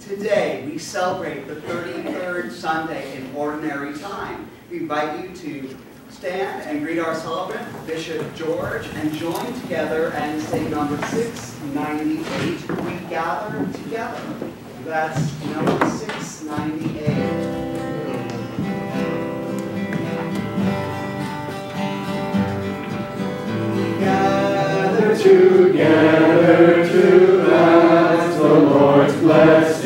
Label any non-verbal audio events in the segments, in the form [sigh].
Today, we celebrate the 33rd Sunday in Ordinary Time. We invite you to stand and greet our celebrant, Bishop George, and join together and sing number 698, We Gather Together. That's number 698. gather together to ask the Lord's blessing.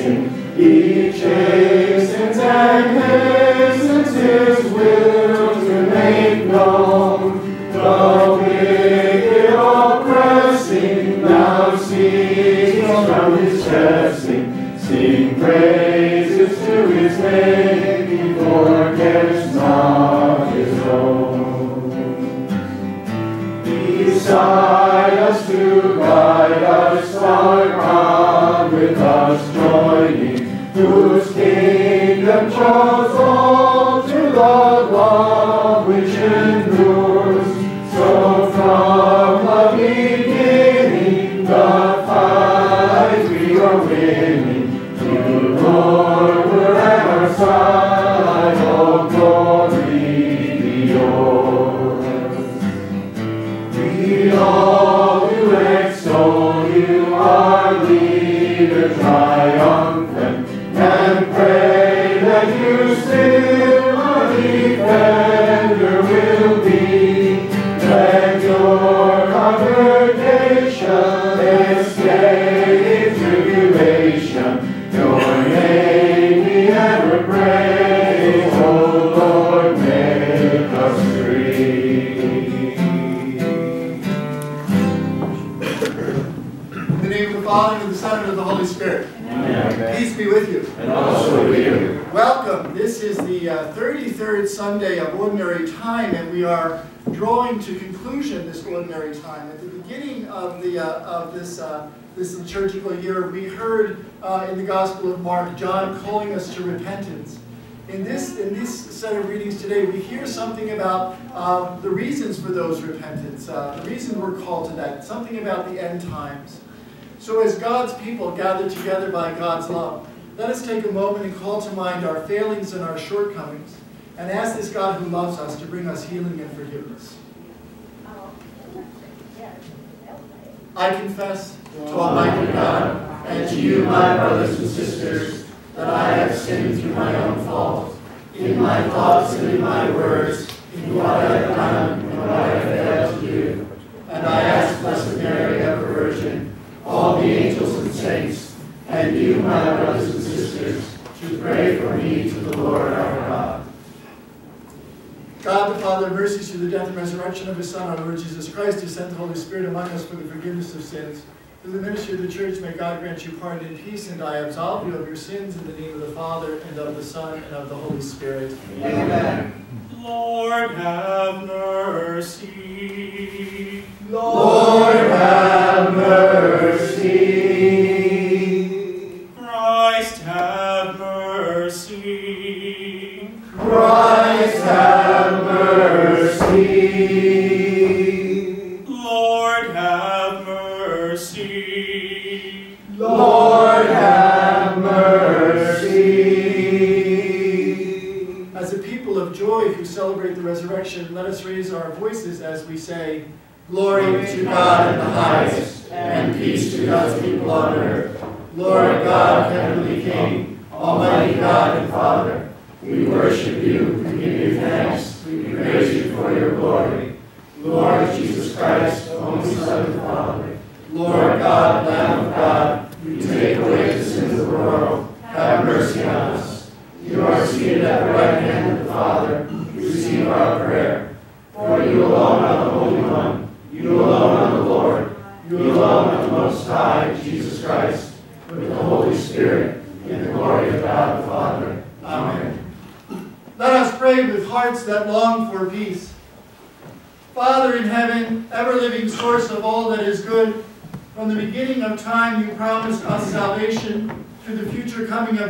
Guide us, our God with us joining, whose Sunday of Ordinary Time, and we are drawing to conclusion this Ordinary Time. At the beginning of the uh, of this uh, this liturgical year, we heard uh, in the Gospel of Mark John calling us to repentance. In this in this set of readings today, we hear something about um, the reasons for those repentance, uh, the reason we're called to that, something about the end times. So as God's people gathered together by God's love, let us take a moment and call to mind our failings and our shortcomings, and ask this God who loves us to bring us healing and forgiveness. I confess to Almighty God and to you, my brothers and sisters, that I have sinned through my own fault, in my thoughts and in my words, in what I have done and what I have failed to do. And I ask Blessed Mary, ever Virgin, all the angels and saints, and you, my brothers and sisters, to pray for me to the Lord our God. God the Father, mercies mercy through the death and resurrection of His Son, our Lord Jesus Christ, who sent the Holy Spirit among us for the forgiveness of sins. Through the ministry of the church, may God grant you pardon and peace, and I absolve you of your sins in the name of the Father, and of the Son, and of the Holy Spirit. Amen. Lord have mercy. Lord have mercy. Mercy.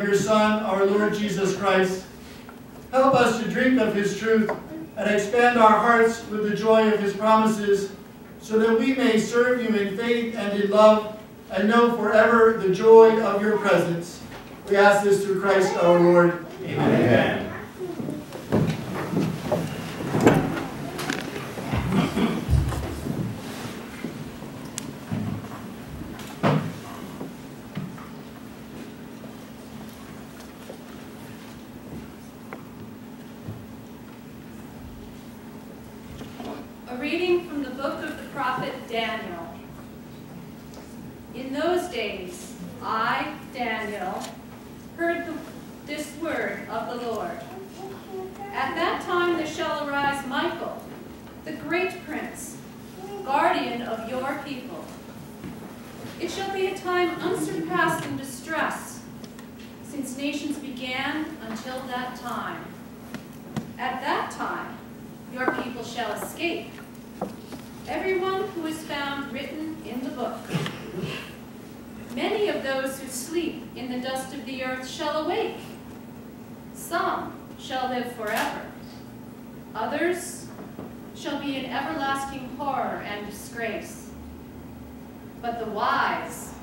Your Son, our Lord Jesus Christ. Help us to drink of his truth and expand our hearts with the joy of his promises, so that we may serve you in faith and in love, and know forever the joy of your presence. We ask this through Christ our Lord. Amen. A reading from the book of the prophet Daniel. In those days, I, Daniel, heard the, this word of the Lord. At that time there shall arise Michael, the great prince, guardian of your people. It shall be a time unsurpassed in distress, since nations began until that time. At that time, your people shall escape. Everyone who is found written in the book. Many of those who sleep in the dust of the earth shall awake. Some shall live forever. Others shall be in everlasting horror and disgrace. But the wise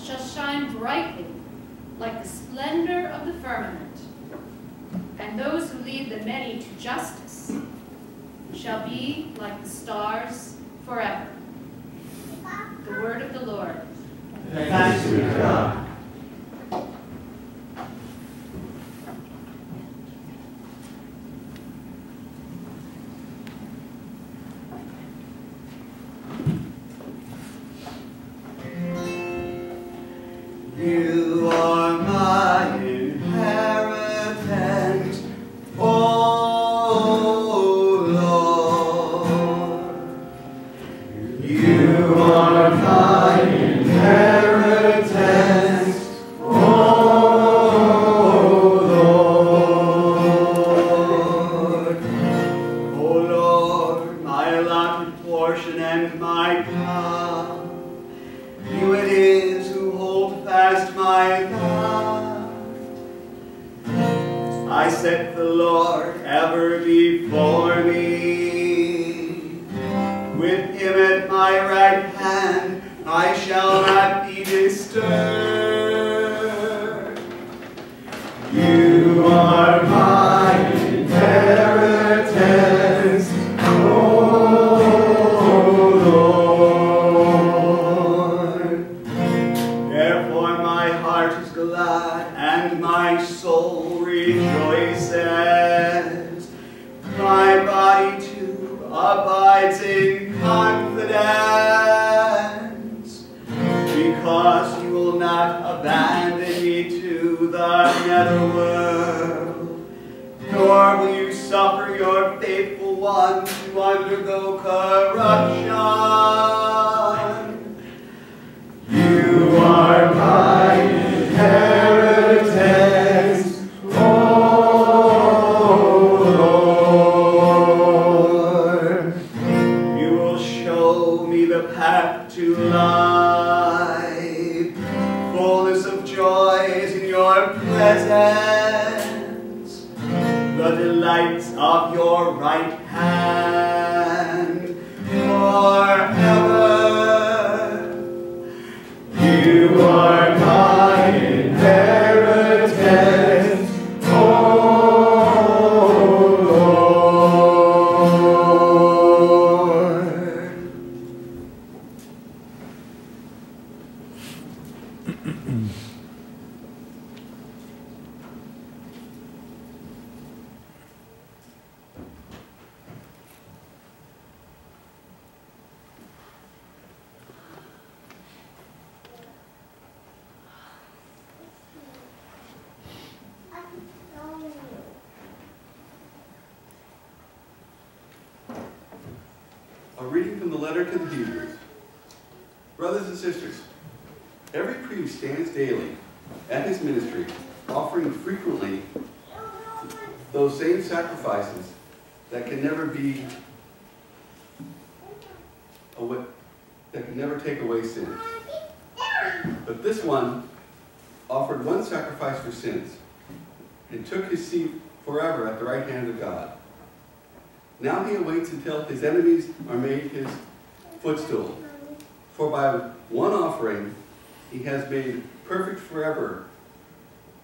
shall shine brightly like the splendor of the firmament. And those who lead the many to justice shall be like the stars forever. The word of the Lord. Thanks be set the Lord ever before me. With him at my right hand, I shall not be disturbed. You are my nor will you suffer your faithful ones to undergo corruption. Right A reading from the letter to the Hebrews. Brothers and sisters, every priest stands daily at his ministry, offering frequently those same sacrifices that can never be away, that can never take away sins. But this one offered one sacrifice for sins and took his seat forever at the right hand of God. Now he awaits until his enemies are made his footstool. For by one offering he has made perfect forever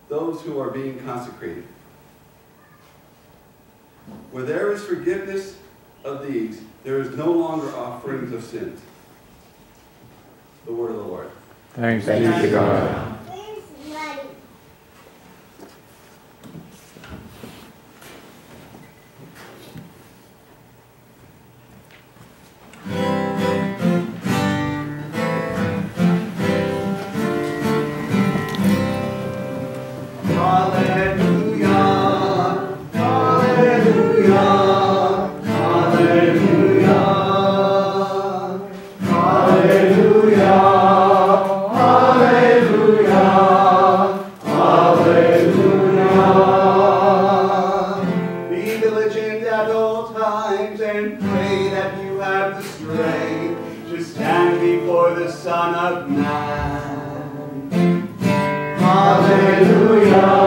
those who are being consecrated. Where there is forgiveness of these, there is no longer offerings of sins. The word of the Lord. Thanks be to God. Hallelujah,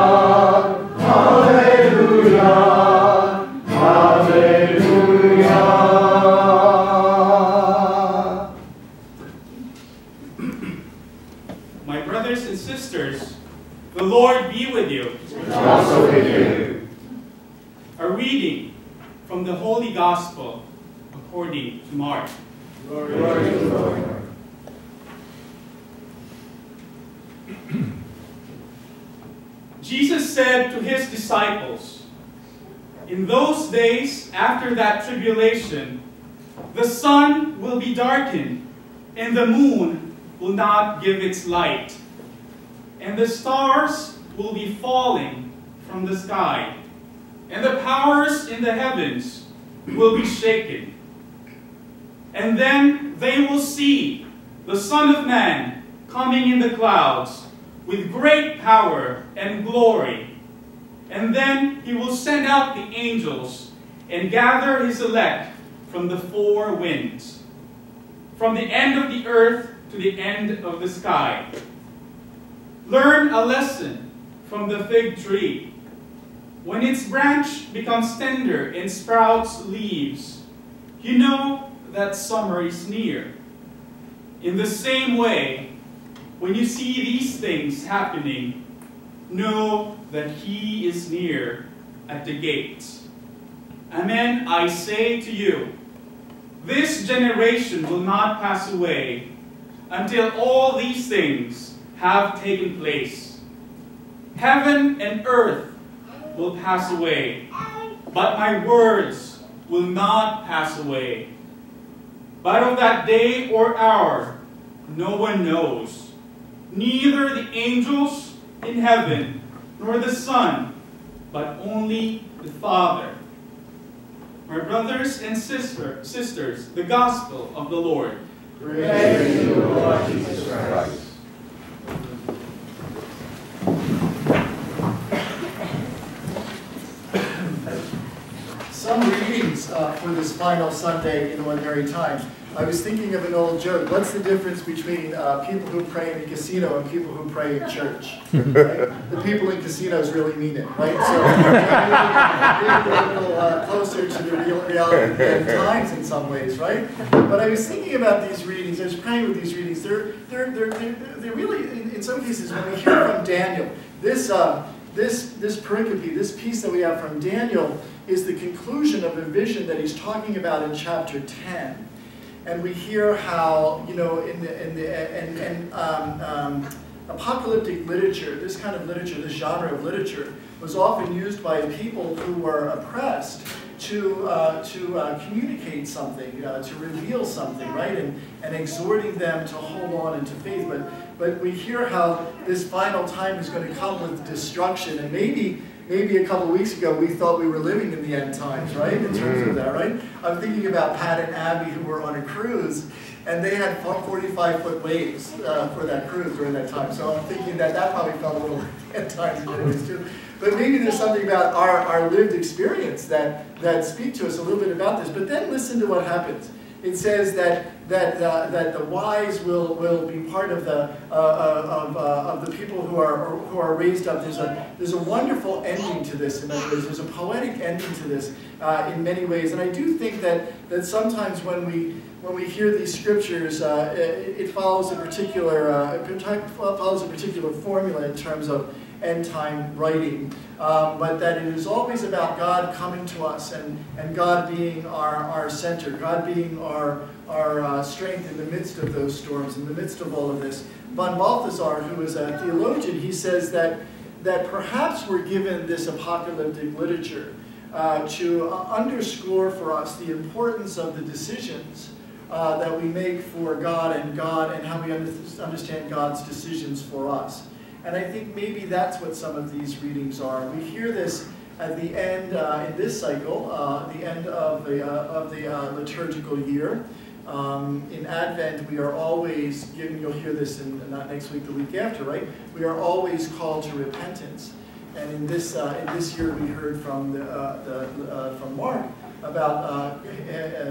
will be shaken. And then they will see the Son of Man coming in the clouds with great power and glory. And then he will send out the angels and gather his elect from the four winds, from the end of the earth to the end of the sky. Learn a lesson from the fig tree. When its branch becomes tender and sprouts leaves, you know that summer is near. In the same way, when you see these things happening, know that he is near at the gates. Amen, I say to you, this generation will not pass away until all these things have taken place. Heaven and earth will pass away, but my words will not pass away. But of that day or hour, no one knows, neither the angels in heaven nor the Son, but only the Father. My brothers and sister, sisters, the gospel of the Lord. Praise you, Lord Jesus Christ. Some uh, for this final Sunday in Ordinary Time. I was thinking of an old joke. What's the difference between uh, people who pray in a casino and people who pray in church? [laughs] Right? The people in casinos really mean it, right? So [laughs] maybe a little uh, closer to the real reality than times in some ways, right? But I was thinking about these readings. I was praying with these readings. They're they're they're they're, they're really in, in some cases when we hear from Daniel, this. Uh, this, this pericope, this piece that we have from Daniel, is the conclusion of a vision that he's talking about in chapter 10. And we hear how, you know, in the, in the and, and um, um, apocalyptic literature, this kind of literature, this genre of literature, was often used by people who were oppressed to, uh, to uh, communicate something, uh, to reveal something, right? And, and exhorting them to hold on into faith. But, but we hear how this final time is going to come with destruction. And maybe, maybe a couple weeks ago we thought we were living in the end times, right? In terms of that, right? I'm thinking about Pat and Abby who were on a cruise and they had 45 foot waves uh, for that cruise during that time. So I'm thinking that that probably felt a little [laughs] at times than it is too. But maybe there's something about our, our lived experience that, that speak to us a little bit about this. But then listen to what happens. It says that, that, uh, that the wise will, will be part of the, uh, uh, of, uh, of the people who are, who are raised up. There's a, there's a wonderful ending to this in many ways. There's a poetic ending to this uh, in many ways. And I do think that, that sometimes when we, when we hear these scriptures, it, it follows a particular it follows a particular formula in terms of end time writing, um, but that it is always about God coming to us and, and God being our, our center, God being our, our uh, strength in the midst of those storms, in the midst of all of this. Von Balthasar, who is a theologian, he says that, that perhaps we're given this apocalyptic literature uh, to uh, underscore for us the importance of the decisions uh, that we make for God and God and how we understand God's decisions for us. And I think maybe that's what some of these readings are. We hear this at the end, uh, in this cycle, uh, the end of the, uh, of the uh, liturgical year. Um, in Advent, we are always given, you'll hear this in, not next week, the week after, right? We are always called to repentance. And in this, uh, in this year, we heard from, the, the, from Mark about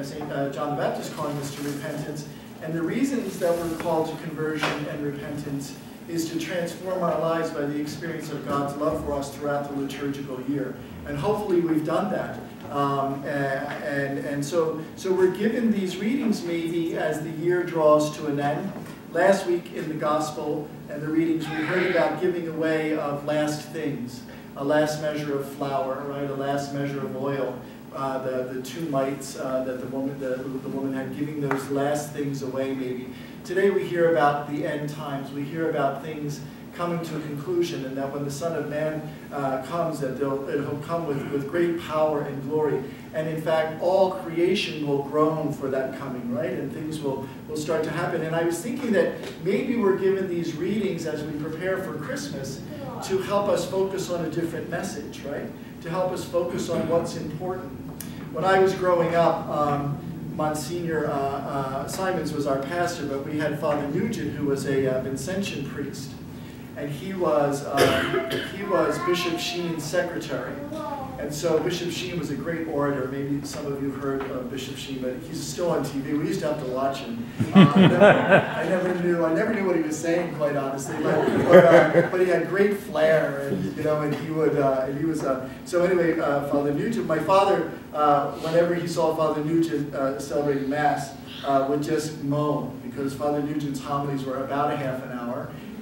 St. John the Baptist calling us to repentance. And the reasons that we're called to conversion and repentance is to transform our lives by the experience of God's love for us throughout the liturgical year. And hopefully we've done that. Um, and, and so, so we're given these readings maybe as the year draws to an end. Last week in the gospel and the readings, we heard about giving away of last things, a last measure of flour, right, a last measure of oil. Uh, the, the two mites uh, that the woman, the, the woman had giving those last things away maybe. Today we hear about the end times. We hear about things coming to a conclusion and that when the Son of Man uh, comes, that he'll come with, with great power and glory. And in fact, all creation will groan for that coming, right? And things will, will start to happen. And I was thinking that maybe we're given these readings as we prepare for Christmas to help us focus on a different message, right? To help us focus on what's important. When I was growing up, um, Monsignor uh, uh, Simons was our pastor, but we had Father Nugent, who was a uh, Vincentian priest and he was, um, he was Bishop Sheen's secretary. And so Bishop Sheen was a great orator. Maybe some of you have heard of Bishop Sheen, but he's still on TV. We used to have to watch him. Uh, I, never, I, never, knew. I never knew what he was saying, quite honestly. But, but, uh, but he had great flair, and you know, and he would. Uh, and he was. Uh, so anyway, uh, Father Nugent. My father, uh, whenever he saw Father Nugent celebrating Mass, would just moan because Father Nugent's homilies were about a half an hour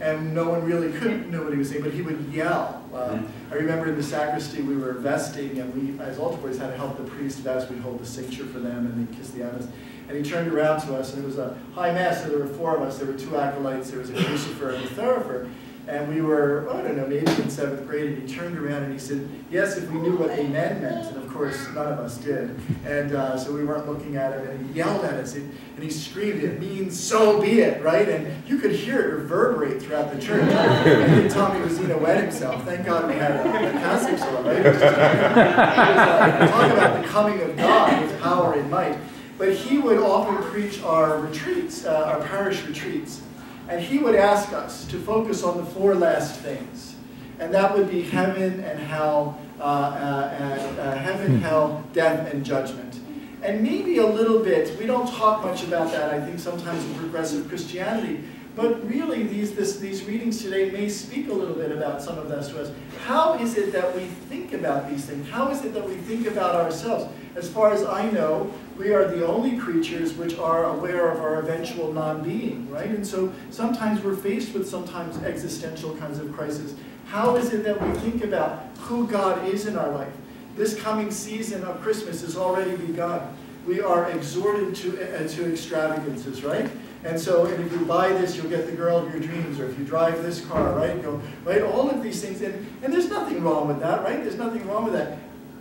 and no one really could know what he was saying, but he would yell. Uh, I remember in the sacristy we were vesting, and we, as altar boys, had to help the priest as we'd hold the cincture for them, and they'd kiss the amice. And he turned around to us, and it was a high mass, so there were four of us. There were two acolytes, there was a crucifer and a thurifer. And we were, I don't know, maybe in seventh grade, and he turned around and he said, yes, if we knew what amen meant. And of course, none of us did. And uh, so we weren't looking at him, and he yelled at us, and, and he screamed, it means so be it, right? And you could hear it reverberate throughout the church. [laughs] and then Tommy was going to wet himself. Thank God we had a, a Catholic song, right? Was uh, talk about the coming of God with power and might. But he would often preach our retreats, uh, our parish retreats. And he would ask us to focus on the four last things. And that would be heaven and hell, uh, uh, and, uh, heaven, hell, death, and judgment. And maybe a little bit, we don't talk much about that, I think, sometimes in progressive Christianity, but really these, this, these readings today may speak a little bit about some of that to us. How is it that we think about these things? How is it that we think about ourselves? As far as I know, we are the only creatures which are aware of our eventual non-being, right? And so sometimes we're faced with sometimes existential kinds of crises. How is it that we think about who God is in our life? This coming season of Christmas has already begun. We are exhorted to, uh, to extravagances, right? And so, and if you buy this, you'll get the girl of your dreams, or if you drive this car, right? You'll, right? All of these things, and, and there's nothing wrong with that, right? There's nothing wrong with that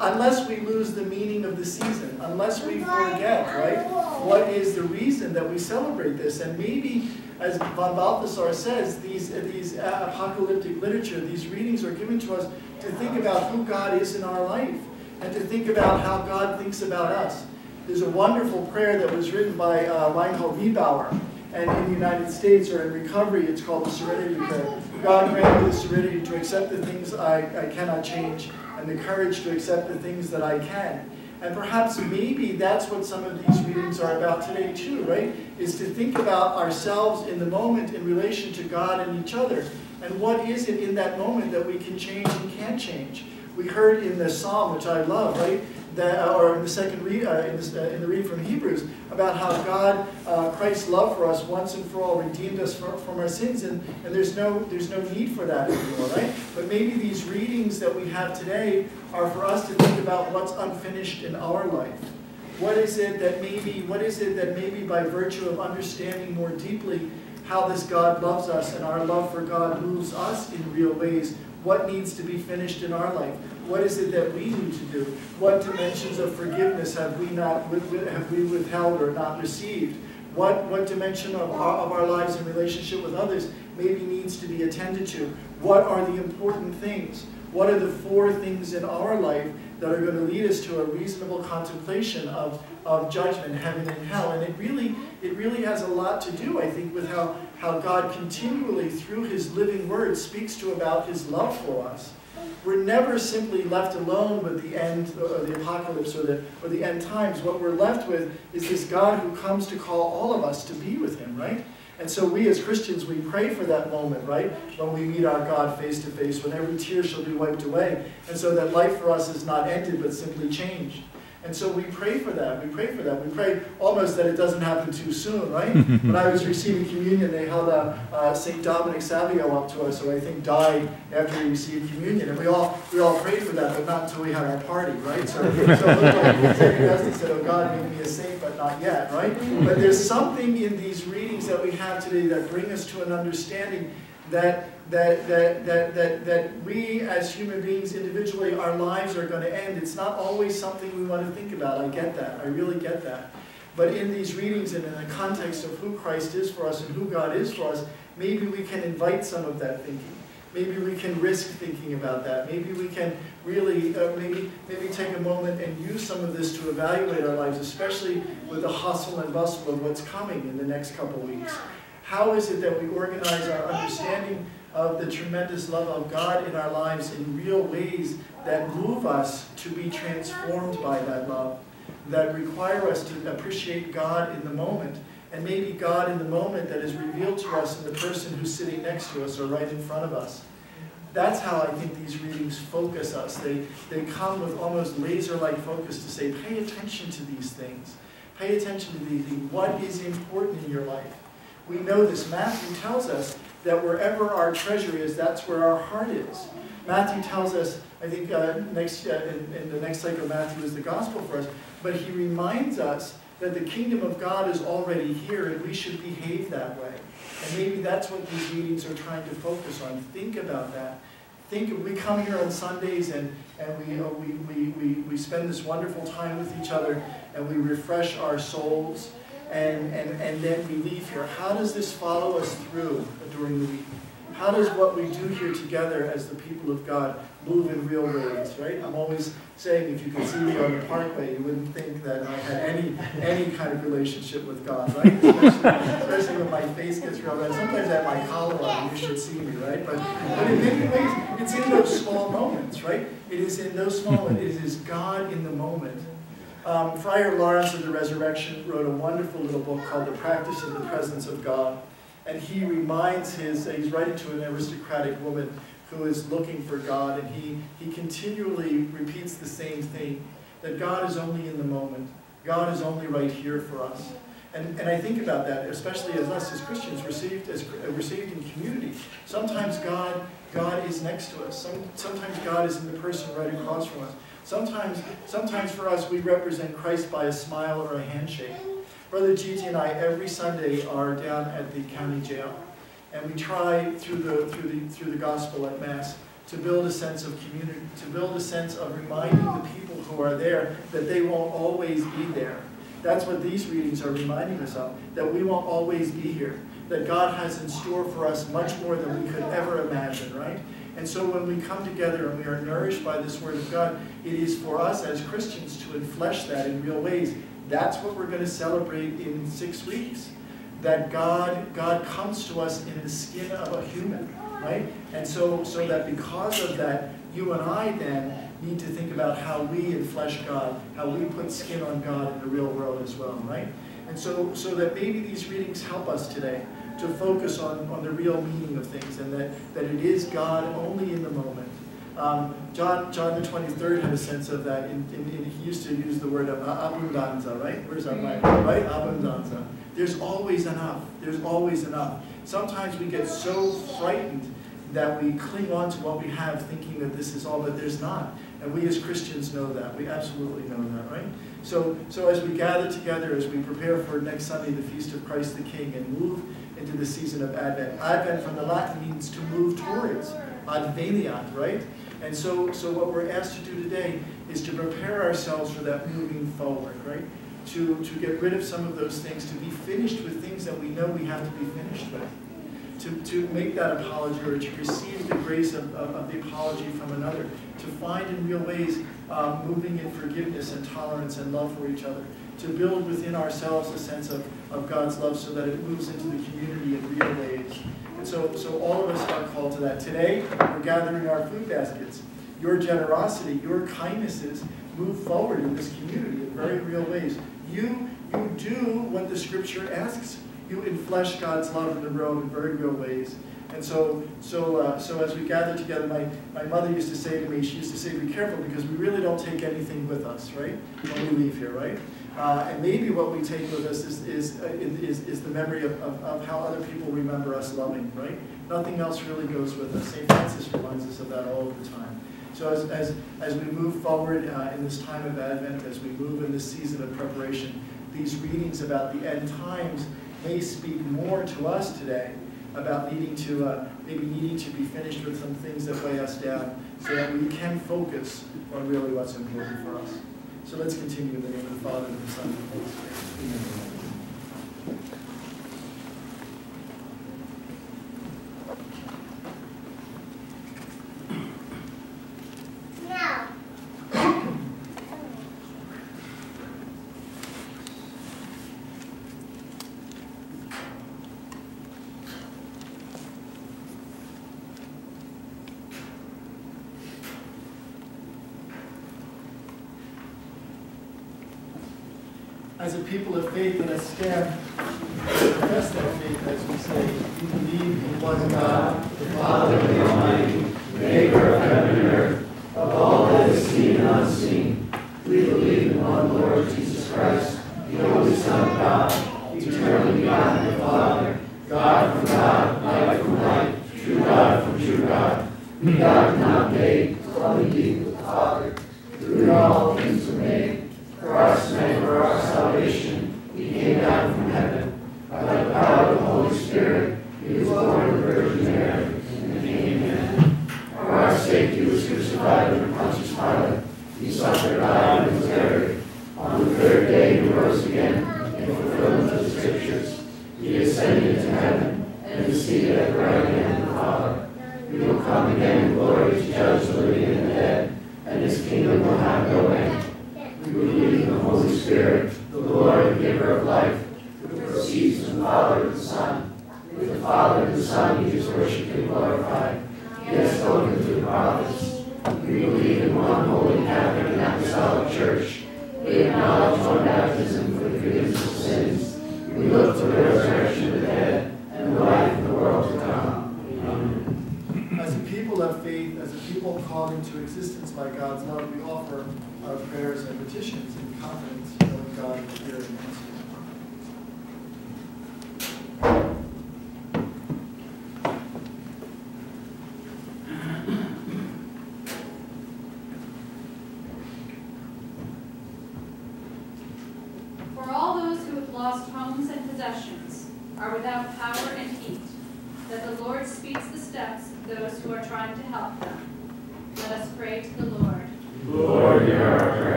unless we lose the meaning of the season, unless we forget, right? What is the reason that we celebrate this? And maybe, as von Balthasar says, these, these uh, apocalyptic literature, these readings are given to us to think about who God is in our life and to think about how God thinks about us. There's a wonderful prayer that was written by uh, Reinhold Niebuhr, and in the United States or in recovery, it's called the Serenity Prayer. God grant me the serenity to accept the things I, I cannot change and the courage to accept the things that I can. And perhaps maybe that's what some of these readings are about today too, right? Is to think about ourselves in the moment in relation to God and each other. And what is it in that moment that we can change and can't change? We heard in the psalm, which I love, right? That, or in the second read, uh, in, this, uh, in the read from Hebrews, about how God, uh, Christ's love for us once and for all redeemed us from, from our sins, and, and there's no there's no need for that anymore, right? But maybe these readings that we have today are for us to think about what's unfinished in our life. What is it that maybe, what is it that maybe by virtue of understanding more deeply how this God loves us and our love for God moves us in real ways, what needs to be finished in our life? What is it that we need to do? What dimensions of forgiveness have we not have we withheld or not received? What, what dimension of our, of our lives in relationship with others maybe needs to be attended to? What are the important things? What are the four things in our life that are going to lead us to a reasonable contemplation of, of judgment, heaven and hell? And it really, it really has a lot to do, I think, with how, how God continually, through his living word, speaks to about his love for us we're never simply left alone with the end or the apocalypse or the, or the end times. What we're left with is this God who comes to call all of us to be with him, right? And so we as Christians, we pray for that moment, right? When we meet our God face to face, when every tear shall be wiped away. And so that life for us is not ended, but simply changed. And so we pray for that. We pray for that. We pray almost that it doesn't happen too soon, right? [laughs] when I was receiving communion, they held a, uh, St. Dominic Savio up to us, who I think died after he received communion. And we all we all prayed for that, but not until we had our party, right? So, so looked like said, oh God, make me a saint, but not yet, right? But there's something in these readings that we have today that bring us to an understanding that that, that, that, that, that we as human beings individually, our lives are going to end. It's not always something we want to think about. I get that. I really get that. But in these readings and in the context of who Christ is for us and who God is for us, maybe we can invite some of that thinking. Maybe we can risk thinking about that. Maybe we can really, uh, maybe, maybe take a moment and use some of this to evaluate our lives, especially with the hustle and bustle of what's coming in the next couple weeks. How is it that we organize our understanding of the tremendous love of God in our lives in real ways that move us to be transformed by that love, that require us to appreciate God in the moment, and maybe God in the moment that is revealed to us in the person who's sitting next to us or right in front of us. That's how I think these readings focus us. They, they come with almost laser-like focus to say, pay attention to these things. Pay attention to these things. What is important in your life? We know this. Matthew tells us that wherever our treasure is, that's where our heart is. Matthew tells us, I think uh, next uh, in, in, the next cycle of Matthew is the gospel for us, but he reminds us that the kingdom of God is already here and we should behave that way. And maybe that's what these meetings are trying to focus on. Think about that. Think we come here on Sundays and, and we, uh, we, we, we, we spend this wonderful time with each other and we refresh our souls and, and, and then we leave here. How does this follow us through during the week? How does what we do here together as the people of God move in real ways, right? I'm always saying if you could see me on the parkway, you wouldn't think that I had any any kind of relationship with God, right? Especially, [laughs] especially when my face gets real red. Sometimes I have my collar on, you should see me, right? But, but in many ways, it's in those small moments, right? It is in those small. It is God in the moment um, Friar Lawrence of the Resurrection wrote a wonderful little book called The Practice of the Presence of God. And he reminds his, he's writing to an aristocratic woman who is looking for God, and he, he continually repeats the same thing, that God is only in the moment. God is only right here for us. And, and I think about that, especially as us as Christians received, as, received in community. Sometimes God, God is next to us. Some, sometimes God is in the person right across from us. Sometimes, sometimes for us, we represent Christ by a smile or a handshake. Brother Gigi and I, every Sunday, are down at the county jail. And we try, through the, through the, through the gospel at Mass, to build a sense of community, to build a sense of reminding the people who are there that they won't always be there. That's what these readings are reminding us of, that we won't always be here, that God has in store for us much more than we could ever imagine, right? And so when we come together and we are nourished by this Word of God, it is for us as Christians to enflesh that in real ways. That's what we're going to celebrate in six weeks. That God, God comes to us in the skin of a human, right? And so, so that because of that, you and I then need to think about how we enflesh God, how we put skin on God in the real world as well, right? And so, so that maybe these readings help us today to focus on, on the real meaning of things and that, that it is God only in the moment. Um, John, John the 23rd had a sense of that. In, in, in, he used to use the word of abbondanza, right? Where's our mic? Right? Abbondanza. There's always enough. There's always enough. Sometimes we get so frightened that we cling on to what we have thinking that this is all, but there's not. And we as Christians know that. We absolutely know that, right? So, so as we gather together, as we prepare for next Sunday, the Feast of Christ the King, and move into the season of Advent. Advent from the Latin means to move towards, adveniat, right? And so, so what we're asked to do today is to prepare ourselves for that moving forward, right? To, to get rid of some of those things, to be finished with things that we know we have to be finished with. To, to make that apology or to receive the grace of, of, of the apology from another. To find in real ways um, moving in forgiveness and tolerance and love for each other. To build within ourselves a sense of, of God's love so that it moves into the community in real ways. And so, so all of us are called to that. Today, we're gathering our food baskets. Your generosity, your kindnesses move forward in this community in very real ways. You, you do what the scripture asks. You inflesh God's love in the world in very real ways. And so, so, uh, so as we gather together, my, my mother used to say to me, she used to say, be careful because we really don't take anything with us, right? When we leave here, right? Uh, and maybe what we take with us is, is, uh, is, is the memory of, of, of, how other people remember us loving, right? Nothing else really goes with us. St. Francis reminds us of that all the time. So as, as, as we move forward uh, in this time of Advent, as we move in this season of preparation, these readings about the end times may speak more to us today about needing to, uh, maybe needing to be finished with some things that weigh us down so that we can focus on really what's important for us. So let's continue in the name of the Father, and the Son, and the Holy Spirit. People of faith, let us stand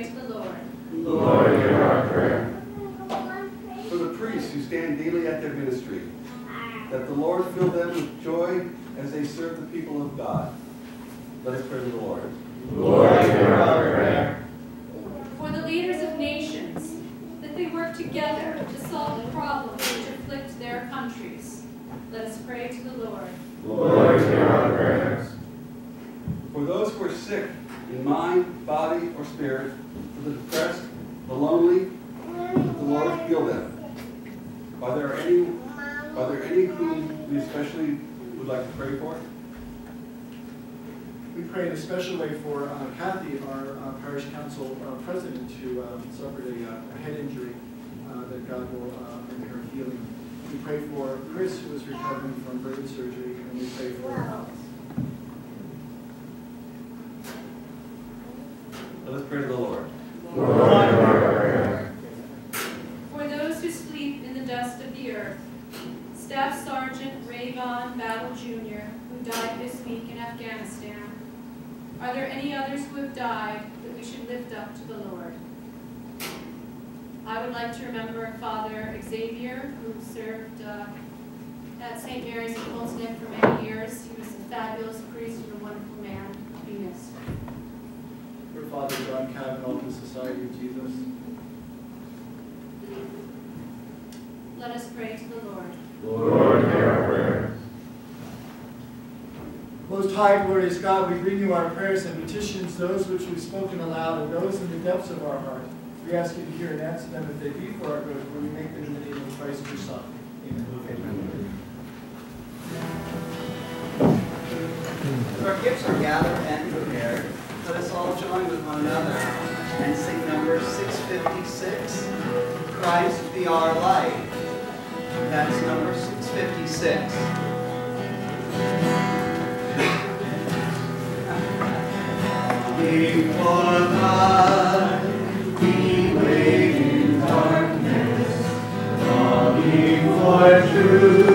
pray to the Lord. Lord, hear our prayer. For the priests who stand daily at their ministry, that the Lord fill them with joy as they serve the people of God. Let us pray to the Lord. Lord, hear our prayer. For the leaders of nations, that they work together to solve the problems which afflict afflict their countries. Let us pray to the Lord. Lord, hear our prayers. For those who are sick in mind, body, or spirit, for the depressed, the lonely, the Lord heal them. Are there any, are there any whom we especially would like to pray for? We pray in a special way for uh, Kathy, our uh, parish council uh, president, who um, suffered a uh, a head injury, uh, that God will uh, bring her healing. We pray for Chris, who is recovering from brain surgery, and we pray for Alice. Let us pray to the Lord. Lord, hear our prayer. For those who sleep in the dust of the earth, Staff Sergeant Rayvon Battle Jr., who died this week in Afghanistan. Are there any others who have died that we should lift up to the Lord? I would like to remember Father Xavier, who served uh, at St. Mary's in Colston for many years. He was a fabulous priest and a wonderful man. Be missed. For Father John Kavanaugh, the Society of Jesus. Let us pray to the Lord. Lord, hear our prayers. Most high, glorious God, we bring you our prayers and petitions, those which we've spoken aloud and those in the depths of our heart. We ask you to hear and answer them if they be for our good, for we make them in the name of Christ your Son. Amen. As our gifts are gathered and prepared, let us all join with one another and sing number 656, Christ be our light. That's number 656. For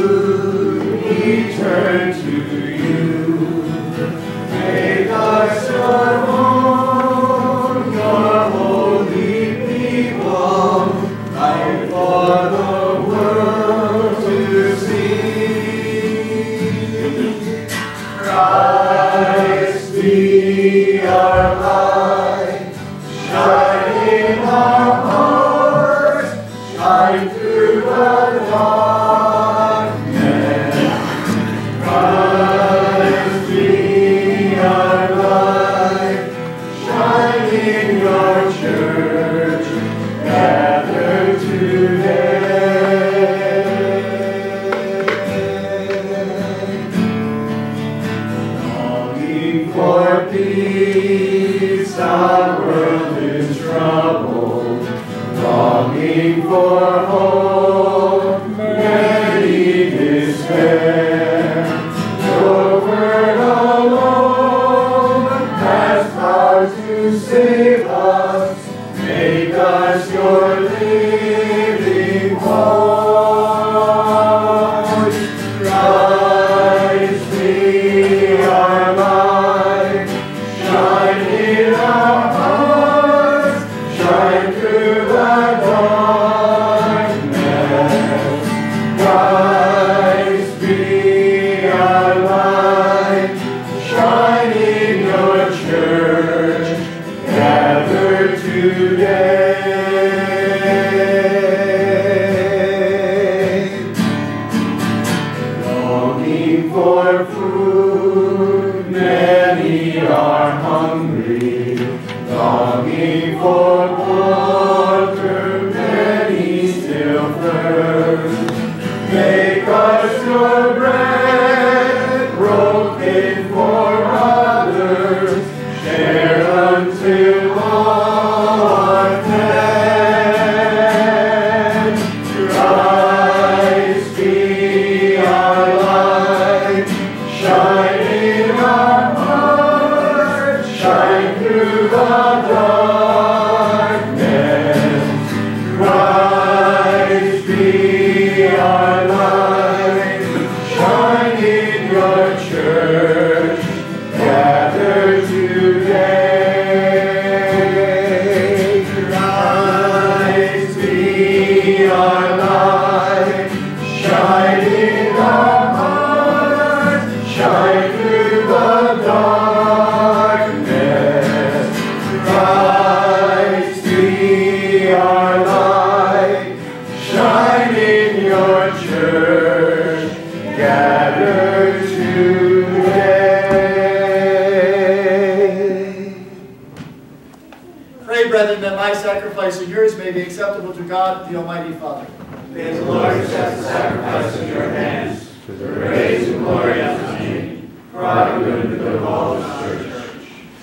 acceptable to God, the Almighty Father. May the Lord accept the sacrifice in your hands, to the praise and glory of his name, for our good and the good of all his church.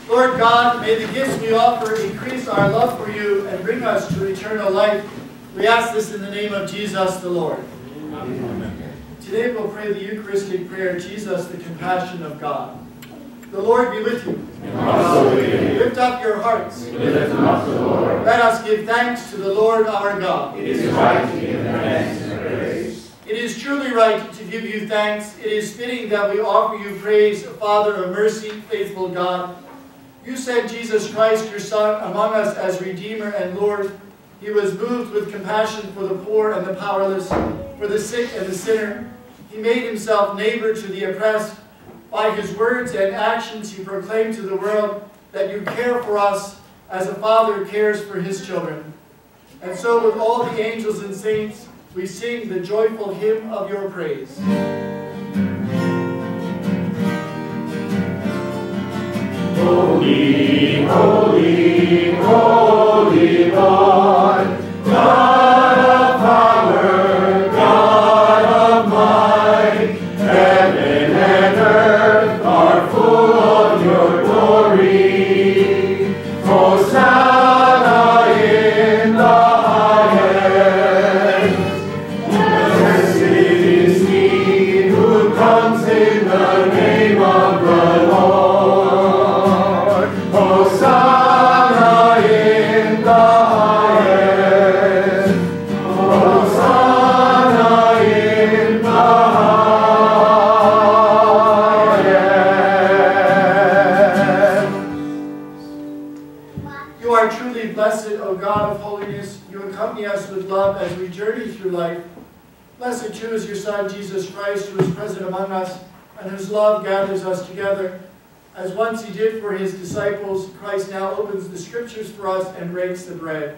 Lord God, may the gifts we offer increase our love for you and bring us to eternal life. We ask this in the name of Jesus the Lord. Amen. Today we'll pray the Eucharistic prayer, Jesus, the compassion of God. The Lord be with you. And also with you. Lift up your hearts. We lift them up to the Lord. Let us give thanks to the Lord our God. It is right to give thanks and praise. It is truly right to give you thanks. It is fitting that we offer you praise, Father of mercy, faithful God. You sent Jesus Christ, your Son, among us as Redeemer and Lord. He was moved with compassion for the poor and the powerless, for the sick and the sinner. He made himself neighbor to the oppressed. By his words and actions, he proclaimed to the world that you care for us as a father cares for his children. And so with all the angels and saints, we sing the joyful hymn of your praise. Holy, holy, holy Is your Son, Jesus Christ, who is present among us and whose love gathers us together. As once he did for his disciples, Christ now opens the scriptures for us and breaks the bread.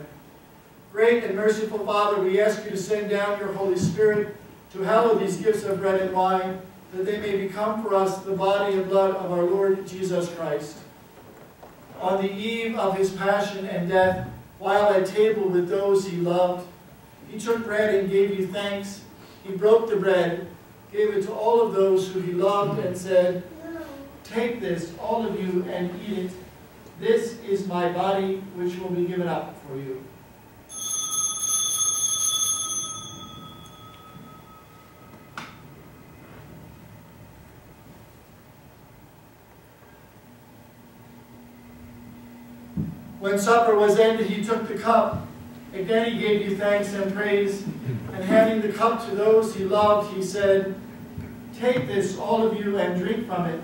Great and merciful Father, we ask you to send down your Holy Spirit to hallow these gifts of bread and wine, that they may become for us the body and blood of our Lord Jesus Christ. On the eve of his passion and death, while at table with those he loved, he took bread and gave you thanks. He broke the bread, gave it to all of those who he loved, and said, Take this, all of you, and eat it. This is my body, which will be given up for you. When supper was ended, he took the cup. Again he gave you thanks and praise. And handing the cup to those he loved, he said, Take this, all of you, and drink from it.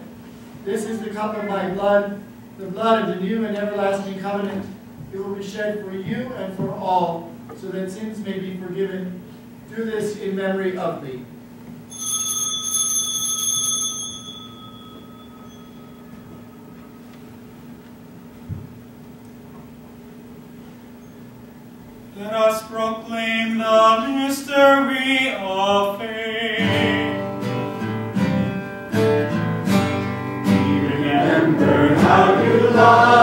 This is the cup of my blood, the blood of the new and everlasting covenant. It will be shed for you and for all, so that sins may be forgiven. Do this in memory of me. Us proclaim the mystery of faith. We remember how you loved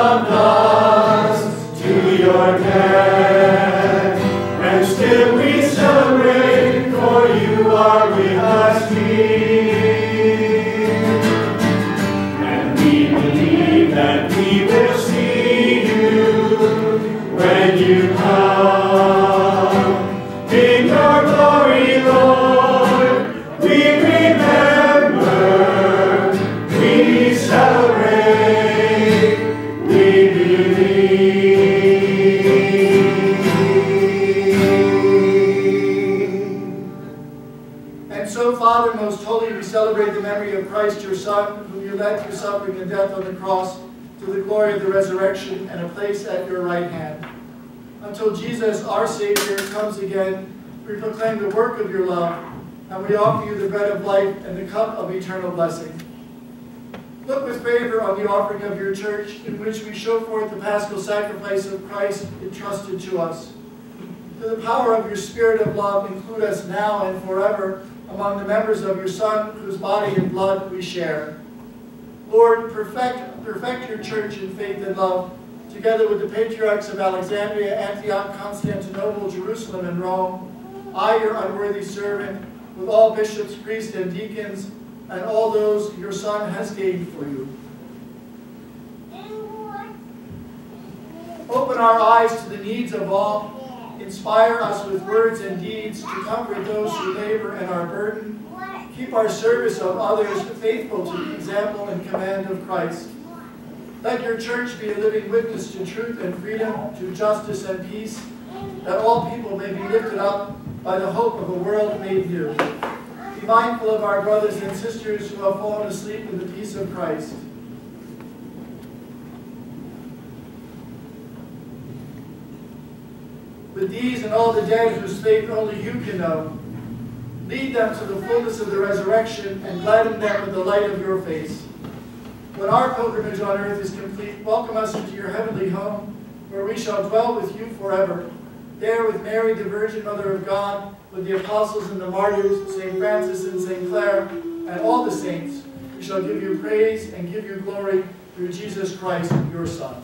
death on the cross to the glory of the resurrection and a place at your right hand. Until Jesus, our Savior, comes again, we proclaim the work of your love, and we offer you the bread of life and the cup of eternal blessing. Look with favor on the offering of your church, in which we show forth the paschal sacrifice of Christ entrusted to us. To the power of your spirit of love, include us now and forever among the members of your Son, whose body and blood we share. Lord, perfect, perfect your church in faith and love, together with the patriarchs of Alexandria, Antioch, Constantinople, Jerusalem, and Rome, I, your unworthy servant, with all bishops, priests, and deacons, and all those your Son has gained for you. Open our eyes to the needs of all. Inspire us with words and deeds to comfort those who labor and are burdened. Keep our service of others faithful to the example and command of Christ. Let your church be a living witness to truth and freedom, to justice and peace, that all people may be lifted up by the hope of a world made new. Be mindful of our brothers and sisters who have fallen asleep in the peace of Christ. With these and all the dead whose faith only you can know, lead them to the fullness of the resurrection and gladden them with the light of your face. When our pilgrimage on earth is complete, welcome us into your heavenly home, where we shall dwell with you forever. There with Mary, the Virgin Mother of God, with the apostles and the martyrs, St. Francis and St. Clare, and all the saints, we shall give you praise and give you glory through Jesus Christ, your Son.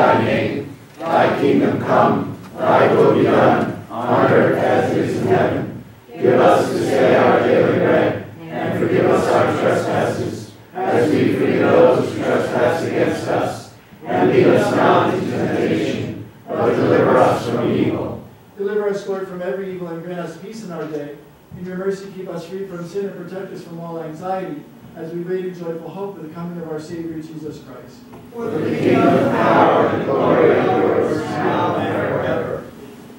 thy name. Thy kingdom come, thy will be done, on earth as it is in heaven. Give us this day our daily bread, and forgive us our trespasses, as we forgive those who trespass against us. And lead us not into temptation, but deliver us from evil. Deliver us, Lord, from every evil and grant us peace in our day. In your mercy, keep us free from sin and protect us from all anxiety, as we wait in joyful hope for the coming of our Savior, Jesus Christ. For the kingdom, power, and glory are yours, now and forever.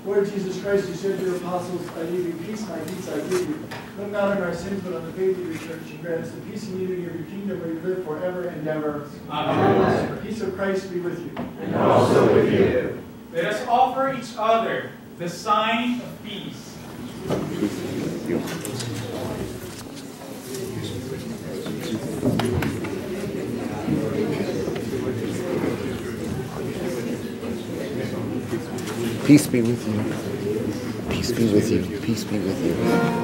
Lord Jesus Christ, you said to your apostles, I leave you peace, my peace I give you. Look not on our sins, but on the faith of your church, and grant us the peace and unity of your kingdom, where you live forever and ever. Amen. The peace of Christ be with you. And also with you. Let us offer each other the sign of peace. Peace be with you. Peace be with you. Peace be with you.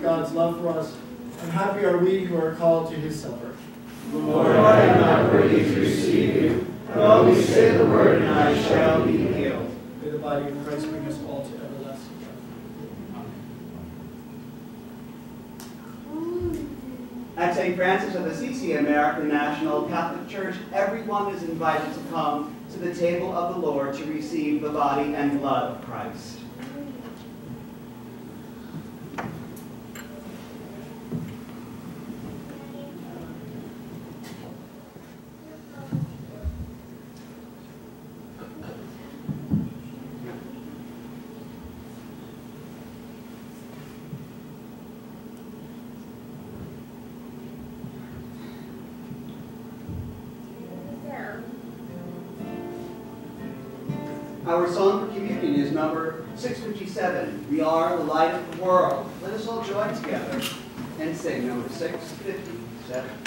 God's love for us, and happy are we who are called to his supper. Lord, I am not worthy to receive you, but only say the word and I shall be healed. May the body of Christ bring us all to everlasting life. At St. Francis of Assisi American National Catholic Church, everyone is invited to come to the table of the Lord to receive the body and blood of Christ. world. Let us all join together and say number 657.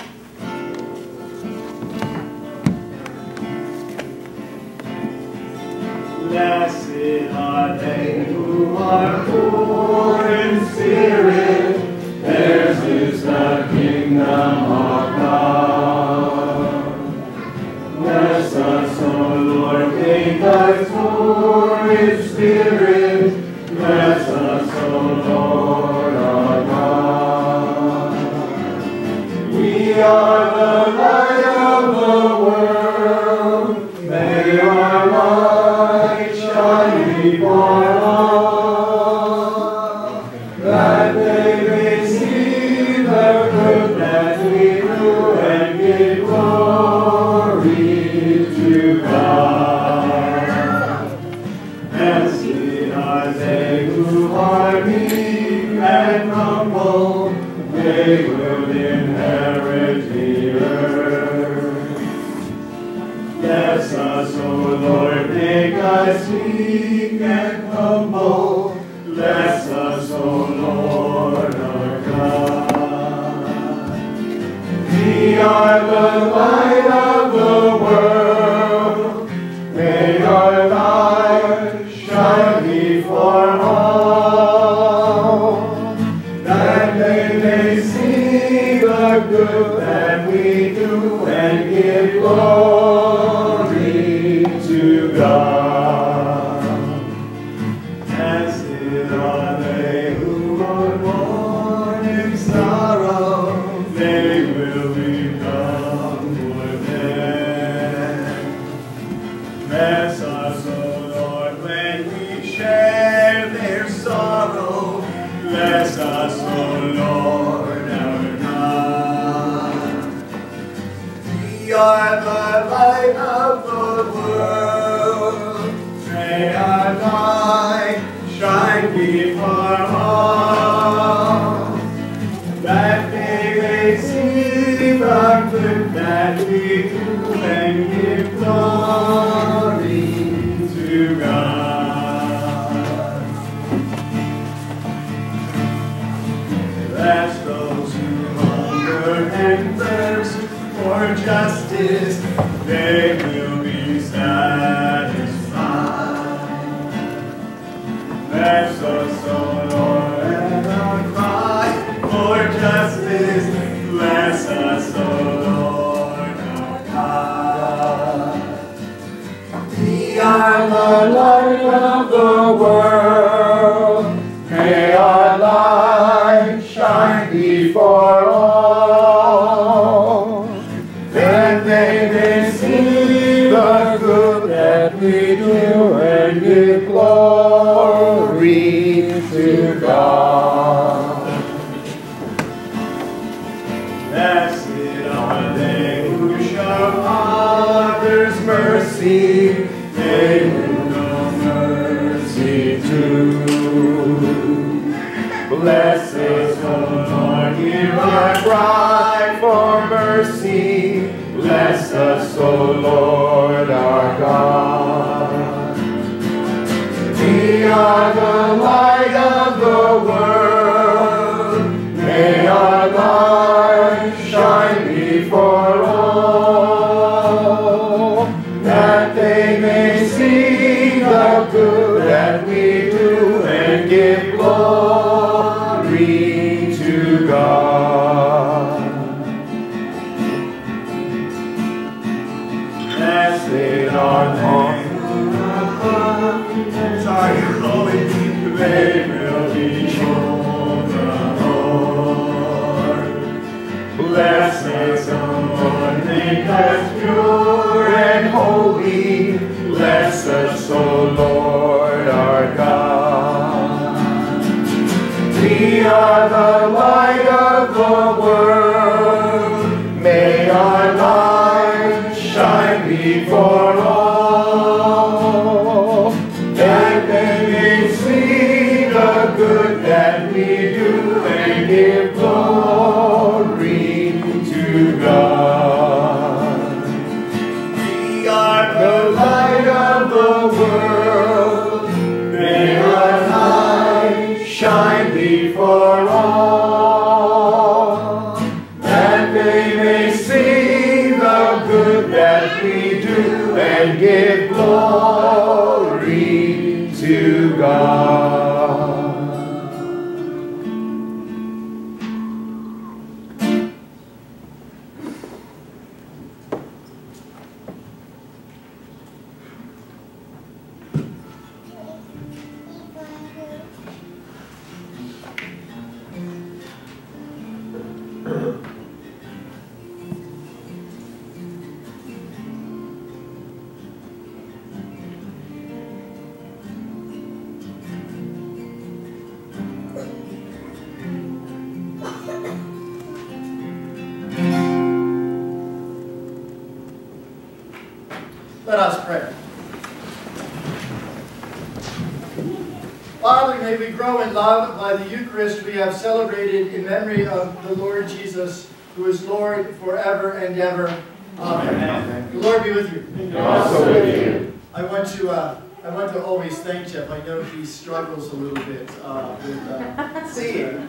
Who is Lord forever and ever. Amen. The Lord be with you. And also with you. I want to, uh, I want to always thank Jeff. I know he struggles a little bit uh, with uh, [laughs] Seeing.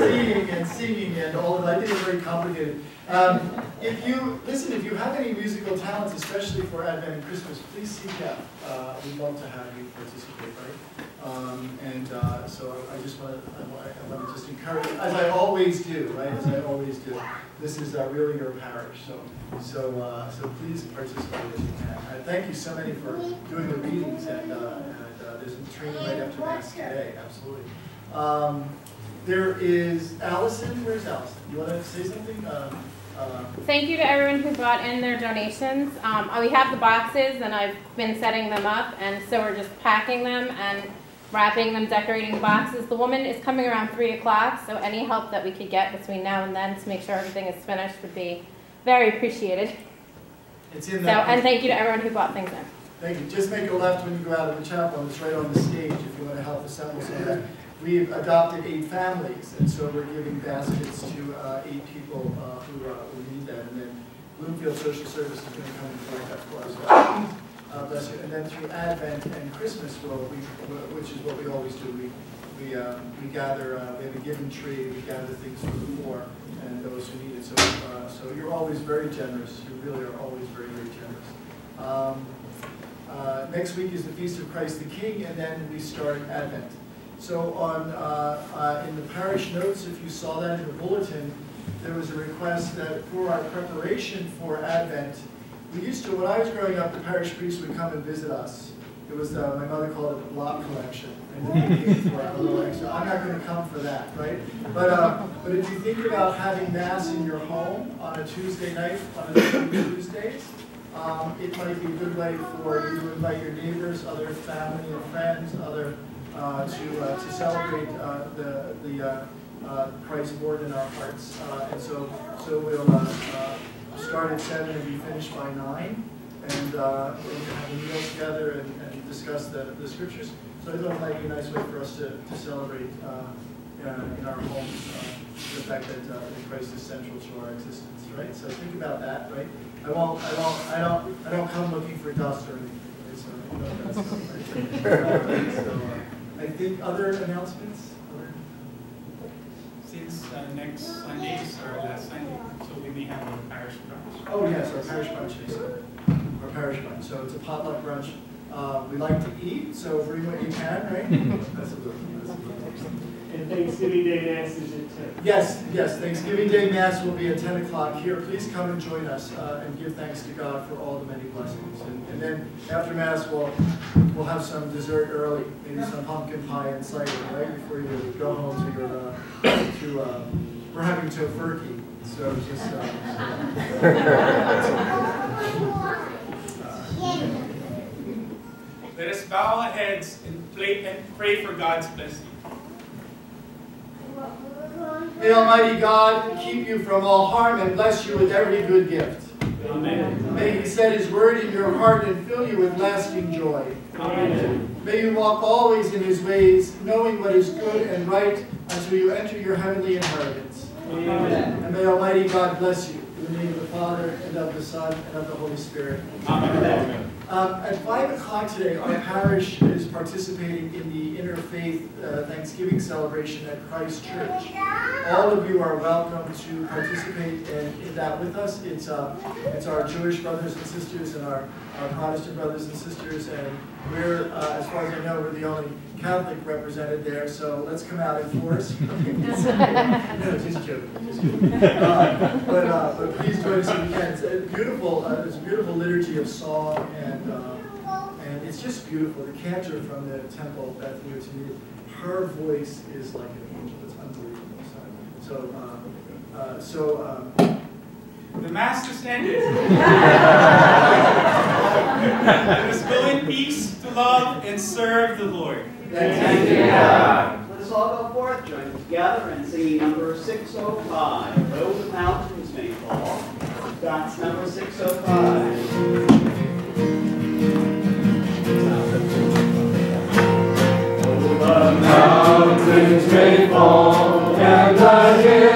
seeing and singing and all of that. I think it's very complicated. Um, if you listen, if you have any musical talents, especially for Advent and Christmas, please see Jeff. Uh, we'd love to have you participate, right? Um, and uh, so I just want to, I want, to just encourage, as I always do, right? As I always do. This is uh, really your parish, so so uh, so please participate as you can. Thank you so many for doing the readings, and, uh, and uh, there's a training right after mass today. Absolutely. Um, there is Allison. Where's Allison? You want to say something? Um, Thank you to everyone who brought in their donations. Um, we have the boxes and I've been setting them up and so we're just packing them and wrapping them, decorating the boxes. The woman is coming around three o'clock, so any help that we could get between now and then to make sure everything is finished would be very appreciated. it's in So, and thank you to everyone who brought things in. Thank you. Just make a left when you go out of the chapel, it's right on the stage if you want to help of that. We've adopted eight families, and so we're giving baskets to uh, eight people uh, who, uh, who need that. And then Bloomfield Social Service is going to come and collect that for us. Uh, bless you. And then through Advent and Christmas, well, we, which is what we always do, we, we, um, we gather, uh, we have a giving tree, we gather things for the poor and those who need it. So, uh, so you're always very generous. You really are always very, very generous. Um, uh, next week is the Feast of Christ the King, and then we start Advent. So on, uh, uh, in the parish notes, if you saw that in the bulletin, there was a request that for our preparation for Advent, we used to, when I was growing up, the parish priest would come and visit us. It was, uh, my mother called it the block collection. And for a extra. I'm not going to come for that, right? But, uh, but if you think about having Mass in your home on a Tuesday night, on a Tuesdays, um, it might be a good way for you to invite your neighbors, other family and friends, other, uh, to, uh, to celebrate, uh, the, the, Christ born in our hearts. Uh, and so, so we'll, uh, uh, start at seven and be finished by nine, and, and have a meal together and, and discuss the, the scriptures. So I thought might be a nice way for us to, to celebrate, in our homes, the fact that, that Christ is central to our existence, right? So think about that, right? I won't, I won't, I don't, I don't come looking for dust or anything, right? so, [laughs] know, that's, right? so, I think other announcements, other, Since uh, next Sunday is our last Sunday, so we may have a parish brunch. oh yes, our parish brunch is, our parish brunch, so it's a potluck brunch. Uh, we like to eat, so bring what you can, right? [laughs] That's a good, that's a good. And Thanksgiving Day Mass is at ten. Yes, yes, Thanksgiving Day Mass will be at 10 o'clock here. Please come and join us uh, and give thanks to God for all the many blessings. And, and then after Mass, we'll, we'll have some dessert early, maybe some pumpkin pie and cider, right, before you go home to your, uh, to, uh, we're having tofurkey, so just, uh, Let us bow our heads and pray, and pray for God's blessing. May Almighty God keep you from all harm and bless you with every good gift. Amen. May He set His word in your heart and fill you with lasting joy. Amen. May you walk always in His ways, knowing what is good and right until you enter your heavenly inheritance. Amen. And may Almighty God bless you. In the name of the Father, and of the Son, and of the Holy Spirit. Amen. Um, At 5 o'clock today, our parish is participating in the Interfaith uh, Thanksgiving celebration at Christ Church. All of you are welcome to participate in in that with us. It's uh, it's our Jewish brothers and sisters and our our Protestant brothers and sisters, and we're, uh, as far as I know, we're the only Catholic represented there, so let's come out in force. [laughs] No, just joking, just joking. Uh, But, uh, but please join us if you can. It's a beautiful, uh, it's a beautiful liturgy of song and, uh, and it's just beautiful. The cantor from the temple, Bethany to me, her voice is like an angel. It's unbelievable. So, so, um, uh, so, um, The Mass is ended. [laughs] Let us go in peace to love and serve the Lord. Thank you. Let us all go forth, join together and singing number 605, Though the Mountains May Fall. That's number 605. Though the Mountains may fall and the hills